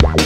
Wow.